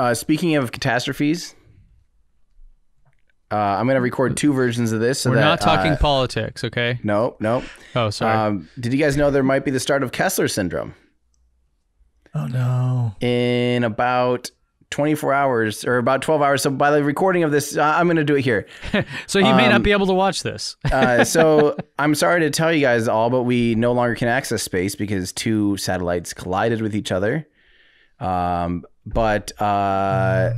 uh, speaking of catastrophes, uh, I'm going to record two versions of this. So We're that, not talking Uh, politics, okay? no, no. Oh, sorry. Um, did you guys know there might be the start of Kessler syndrome Oh no. in about 24 hours or about 12 hours? So by the recording of this, uh, I'm going to do it here. so he may um, not be able to watch this. Uh, so I'm sorry to tell you guys all, but we no longer can access space because two satellites collided with each other. Um, but uh,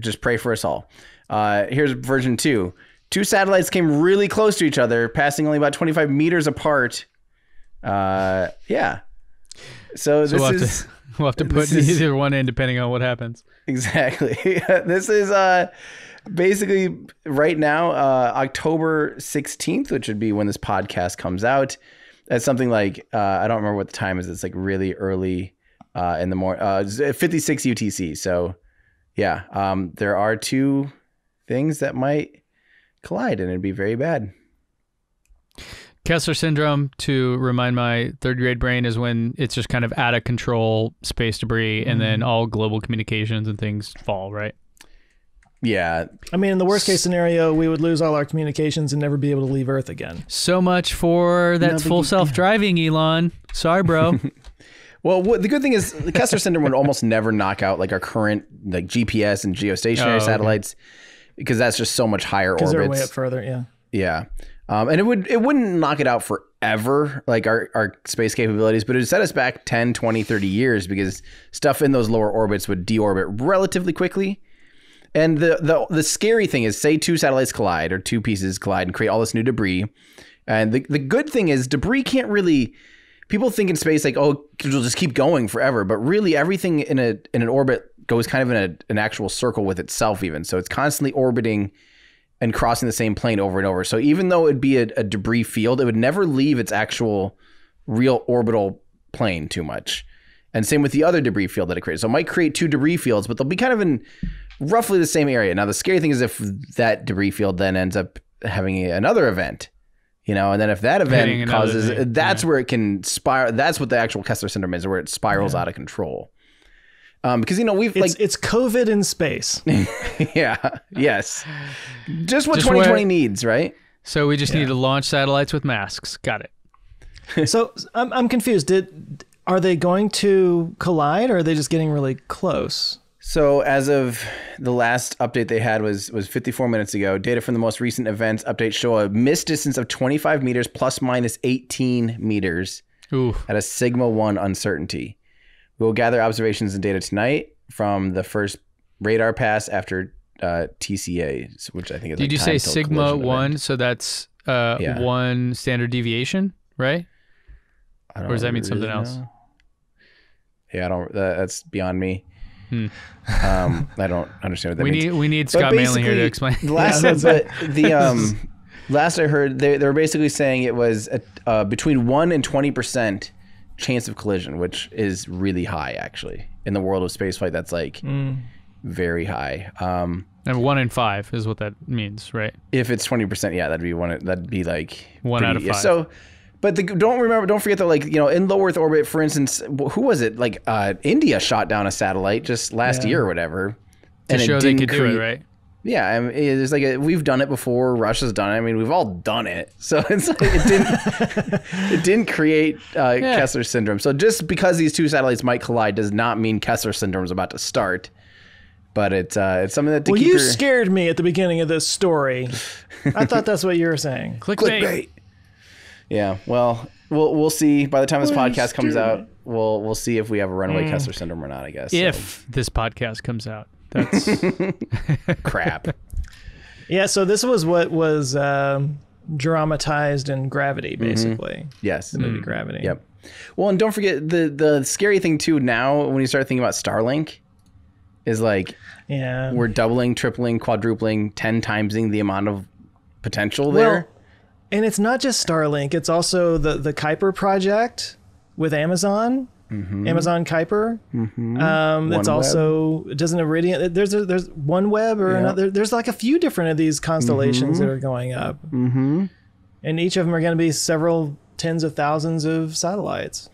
just pray for us all. Uh, here's version two. Two satellites came really close to each other, passing only about 25 meters apart. Uh, yeah. So, So this we'll have, is to, we'll have to put is- either one in depending on what happens. Exactly. this is uh basically right now, uh October 16th, which would be when this podcast comes out. That's something like uh I don't remember what the time is. It's like really early uh in the morning. Uh 56 UTC. So yeah, um there are two things that might collide and it'd be very bad. Kessler syndrome, to remind my third grade brain, is when it's just kind of out of control space debris and Mm-hmm. then all global communications and things fall, right? Yeah, I mean, in the worst case scenario, we would lose all our communications and never be able to leave Earth again. So much for that No full self driving, Elon. Sorry, bro. Well, what, the good thing is the Kessler syndrome would almost never knock out like our current like GPS and geostationary Oh, okay. satellites because that's just so much higher Because orbits. they're way up further, yeah. Yeah. Um, and it would it wouldn't knock it out forever like our, our space capabilities, but it would set us back 10, 20, 30 years because stuff in those lower orbits would deorbit relatively quickly. And the the the scary thing is say two satellites collide or two pieces collide and create all this new debris. And the the good thing is debris can't really people think in space like oh it'll just keep going forever, but really everything in a in an orbit goes kind of in a, an actual circle with itself even. So it's constantly orbiting and crossing the same plane over and over. So even though it'd be a, a debris field, it would never leave its actual real orbital plane too much. And same with the other debris field that it creates. So it might create two debris fields, but they'll be kind of in roughly the same area. Now the scary thing is if that debris field then ends up having another event, you know, and then if that event causes, thing, that's where it can spiral. That's what the actual Kessler syndrome is, where it spirals out of control. Um, because you know we've It's like it's COVID in space. yeah yes, just what Just 2020 where- needs, right? so we just need to launch satellites with masks. Got it. so I'm I'm confused. Did are they going to collide or are they just getting really close? So as of the last update they had was was 54 minutes ago. Data from the most recent events update show a missed distance of 25 meters plus minus 18 meters Ooh. at a sigma 1 uncertainty. We will gather observations and data tonight from the first radar pass after uh, TCA, which I think is Did like you say sigma one? event. So that's uh, Yeah. one standard deviation, right? I don't or does that mean something really else? Yeah, I don't. That, that's beyond me. Hmm. Um, I don't understand what that We means. need we need But Scott Manley here to explain. the Last, Yeah, but the um, last I heard, they they were basically saying it was a, uh, between one and twenty percent chance of collision, which is really high actually in the world of spaceflight. That's like very high. Um, And one in five is what that means, right? if it's twenty percent, yeah, that'd be one. That'd be like One out of five. So, but the, don't remember, don't forget that, like you know, in low Earth orbit, for instance, who was it? Like uh, India shot down a satellite just last Yeah. year or whatever, To it show they could do it, right? Yeah, I mean, it's like a, we've done it before. Russia's done it. I mean, we've all done it. So it's like it didn't it didn't create uh, Kessler syndrome. So just because these two satellites might collide does not mean Kessler syndrome is about to start. But it's uh, it's something that to Well, you your scared me at the beginning of this story. I thought that's what you were saying. Clickbait. clickbait. Yeah, well, we'll we'll see. By the time this Well, podcast comes scared out, we'll well see if we have a runaway Kessler syndrome or not. I guess. So, If this podcast comes out, that's crap. Yeah, so this was what was um, dramatized in Gravity, basically. Yes. The movie Gravity. Mm-hmm. Yep. Well, and don't forget the the scary thing too. Now, when you start thinking about Starlink, is like Yeah. we're doubling, tripling, quadrupling, ten timesing the amount of potential well, there. And it's not just Starlink. It's also the the Kuiper project with Amazon. Amazon Kuiper. Um, that's OneWeb. also doesn't Iridium. There's a, there's OneWeb or Yeah. another. There's like a few different of these constellations that are going up, mm-hmm. and each of them are going to be several tens of thousands of satellites.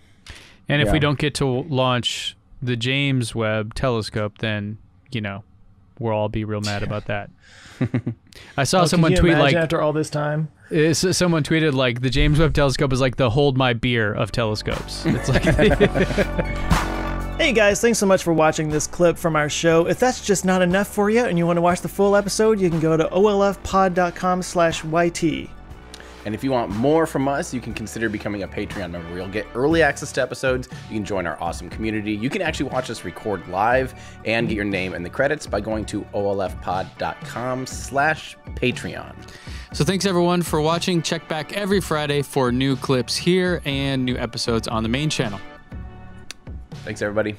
and if we don't get to launch the James Webb Telescope, then you know, we'll all be real mad about that. I saw Oh, someone tweet like after all this time. uh, someone tweeted like the James Webb Telescope is like the hold my beer of telescopes. It's like Hey guys, thanks so much for watching this clip from our show. If that's just not enough for you and you want to watch the full episode, you can go to olfpod.com slash YT. And if you want more from us, you can consider becoming a Patreon member. You'll get early access to episodes. You can join our awesome community. You can actually watch us record live and get your name in the credits by going to olfpod.com slash Patreon. So thanks everyone for watching. Check back every Friday for new clips here and new episodes on the main channel. Thanks, everybody.